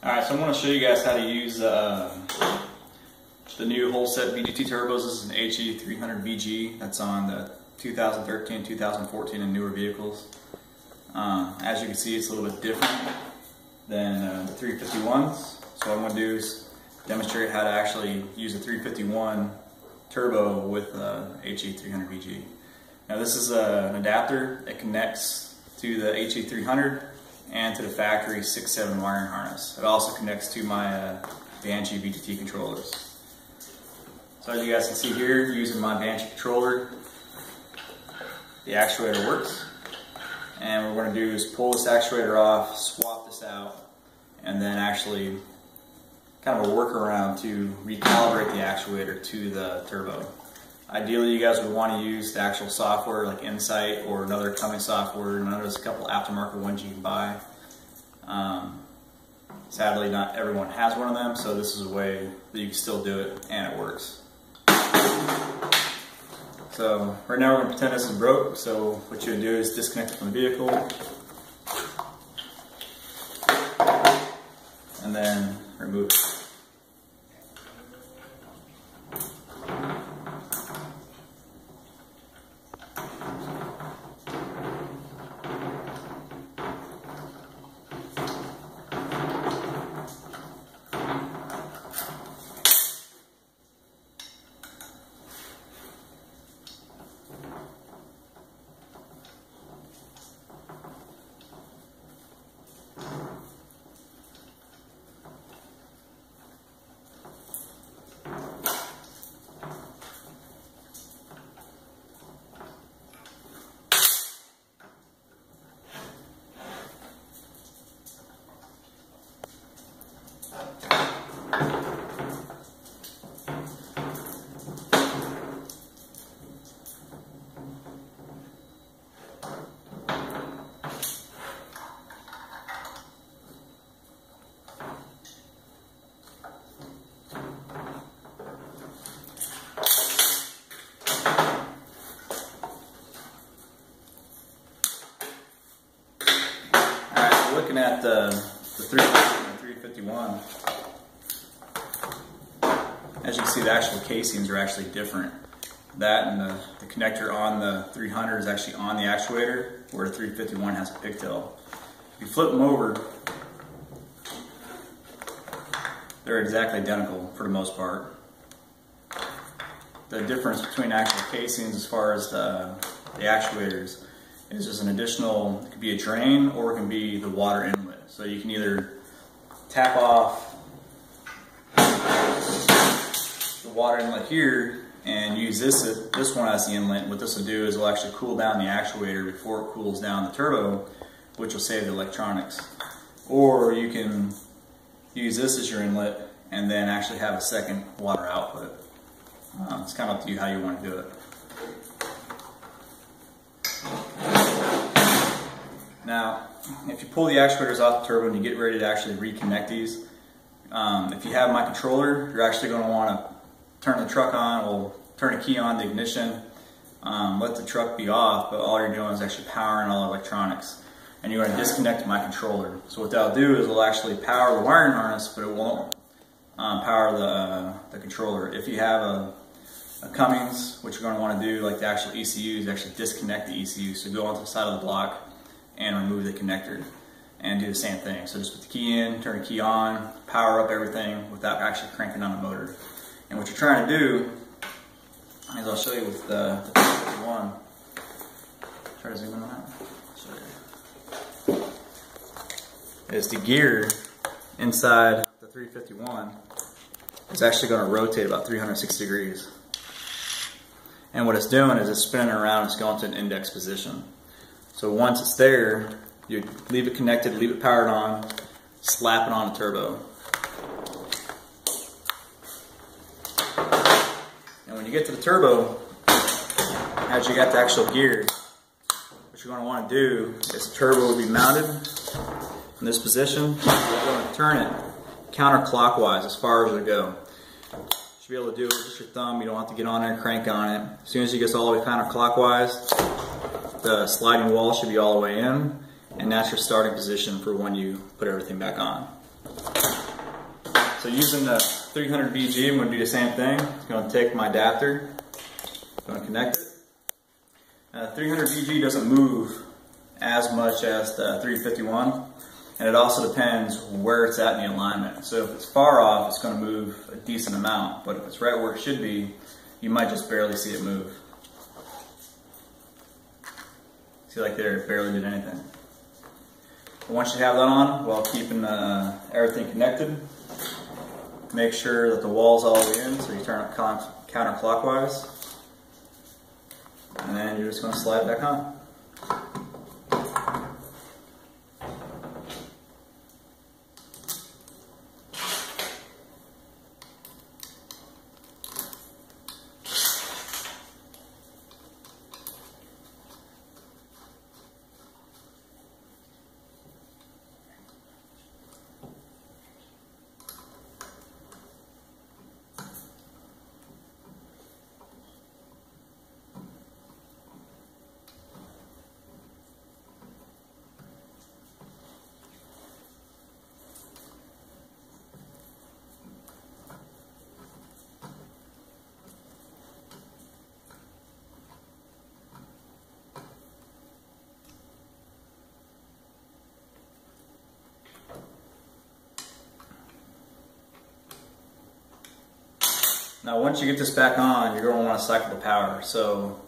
Alright, so I'm going to show you guys how to use uh, the new Holset VGT turbos. This is an HE300VG that's on the 2013, 2014 and newer vehicles. Uh, as you can see, it's a little bit different than uh, the 351s. So what I'm going to do is demonstrate how to actually use a 351 turbo with uh, HE300VG. Now this is uh, an adapter that connects to the HE300 and to the factory 6-7 wiring harness. It also connects to my uh, Banshee VGT controllers. So as you guys can see here, using my Banshee controller, the actuator works. And what we're going to do is pull this actuator off, swap this out, and then actually kind of a workaround to recalibrate the actuator to the turbo. Ideally, you guys would want to use the actual software like INSITE or another Cummins software. And there's a couple aftermarket ones you can buy. Um, sadly, not everyone has one of them, so this is a way that you can still do it and it works. So right now we're going to pretend this is broke. So what you would do is disconnect it from the vehicle. And then remove it. Looking at uh, the, the 351, as you can see, the actual casings are actually different. That and the, the connector on the 300 is actually on the actuator, where the 351 has a pigtail. If you flip them over, they're exactly identical for the most part. The difference between actual casings as far as the, the actuators is just an additional, it could be a drain or it can be the water inlet. So you can either tap off the water inlet here and use this this one as the inlet. What this will do is it'll actually cool down the actuator before it cools down the turbo, which will save the electronics. Or you can use this as your inlet and then actually have a second water output. Uh, it's kind of up to you how you want to do it. Now, if you pull the actuators off the turbo and you get ready to actually reconnect these, um, if you have my controller, you're actually going to want to turn the truck on, or turn a key on the ignition, um, let the truck be off, but all you're doing is actually powering all electronics. And you're going to disconnect my controller. So what that'll do is it'll actually power the wiring harness, but it won't um, power the, uh, the controller. If you have a, a Cummins, what you're going to want to do, like the actual ECU, is actually disconnect the ECU. So go onto the side of the block, and remove the connector and do the same thing. So just put the key in, turn the key on, power up everything without actually cranking on the motor. And what you're trying to do is I'll show you with the, the 351. Try to zoom in on that. Is the gear inside the 351 is actually going to rotate about 360 degrees. And what it's doing is it's spinning around, it's going to an index position. So once it's there, you leave it connected, leave it powered on, slap it on a turbo. And when you get to the turbo, as you got the actual gear, what you're going to want to do is the turbo will be mounted in this position. You're going to turn it counterclockwise as far as it'll go. You should be able to do it with just your thumb. You don't have to get on there and crank on it. As soon as you get all the way counterclockwise, the sliding wall should be all the way in, and that's your starting position for when you put everything back on. So using the 300 VG, I'm going to do the same thing. I'm going to take my adapter, I'm going to connect it. Uh, 300 VG doesn't move as much as the 351, and it also depends where it's at in the alignment. So if it's far off, it's going to move a decent amount, but if it's right where it should be, you might just barely see it move. Like there, it barely did anything. But once you have that on, while keeping uh, everything connected, make sure that the wall's all the way in, so you turn it counterclockwise. And then you're just going to slide it back on. Now once you get this back on, you're going to want to cycle the power. So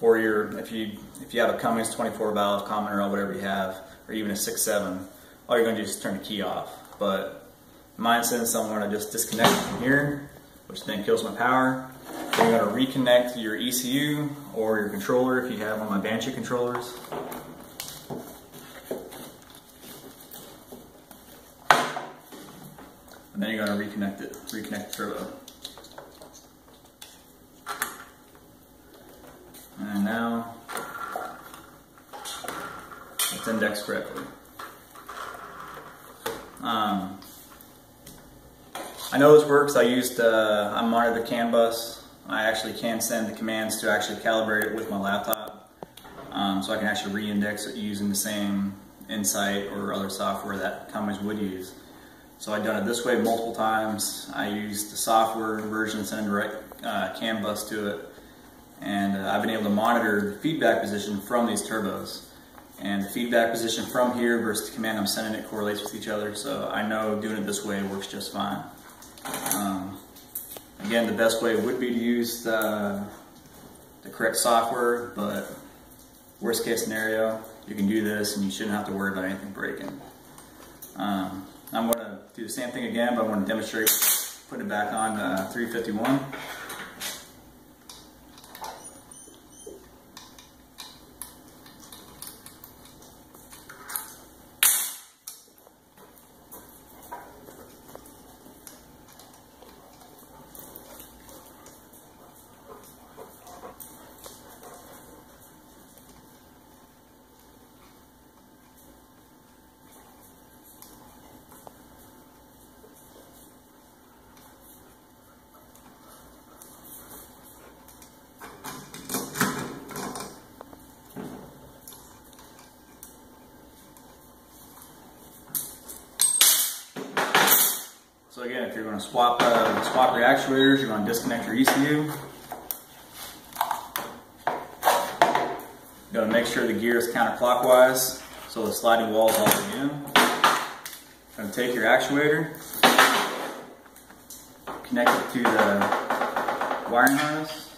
for your, if you if you have a Cummins 24 valve common or whatever you have, or even a 6.7, all you're going to do is turn the key off. But mine says I'm going to just disconnect from here, which then kills my power. Then you're going to reconnect your ECU or your controller if you have one of my Banshee controllers. And then you're going to reconnect it, reconnect the turbo. Now it's indexed correctly. Um, I know this works. I used, uh, I monitored the CAN bus. I actually can send the commands to actually calibrate it with my laptop. Um, so I can actually re-index it using the same INSITE or other software that companies would use. So I've done it this way multiple times. I used the software version, send a direct uh, CAN bus to it and uh, I've been able to monitor the feedback position from these turbos. And the feedback position from here versus the command I'm sending it correlates with each other, so I know doing it this way works just fine. Um, again, the best way would be to use the, the correct software, but worst case scenario, you can do this and you shouldn't have to worry about anything breaking. Um, I'm going to do the same thing again, but I want to demonstrate putting it back on uh, 351. Again, if you're going to swap uh, swap your actuators, you're going to disconnect your ECU. Got to make sure the gear is counterclockwise, so the sliding wall is all the way in. Going to take your actuator, connect it to the wiring harness.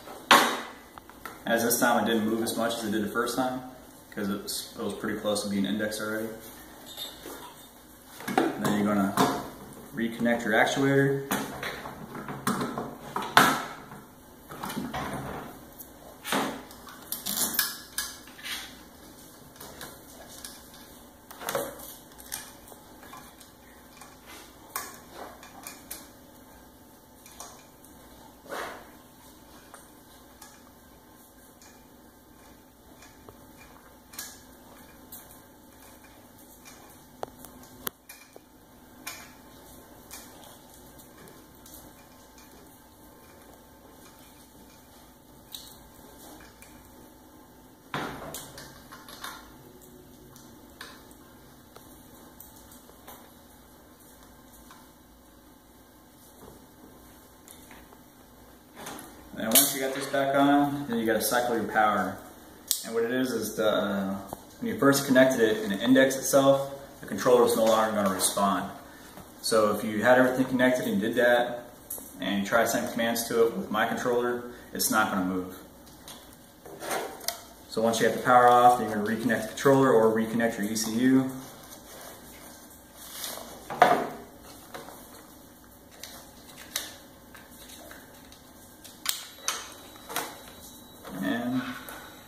As this time it didn't move as much as it did the first time, because it was, it was pretty close to being indexed already. And then you're going to reconnect your actuator. You got this back on, then you got to cycle your power. And what it is is the, uh, when you first connected it and the index itself, the controller is no longer going to respond. So if you had everything connected and did that, and you try to send commands to it with my controller, it's not going to move. So once you have the power off, then you're going to reconnect the controller or reconnect your ECU.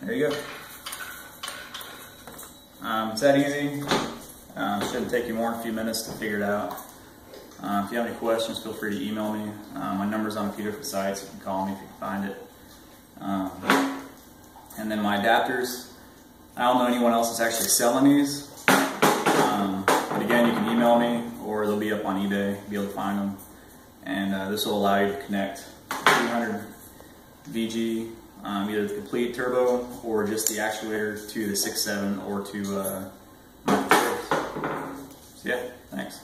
And there you go. Um, it's that easy. Uh, shouldn't take you more than a few minutes to figure it out. Uh, if you have any questions, feel free to email me. Uh, my number's on a few different sites. You can call me if you can find it. Um, and then my adapters. I don't know anyone else that's actually selling these. Um, but again, you can email me or they'll be up on eBay. Be able to find them. And uh, this will allow you to connect 200 VG, um, either the complete turbo or just the actuator to the 6.7 or to uh. So yeah, thanks.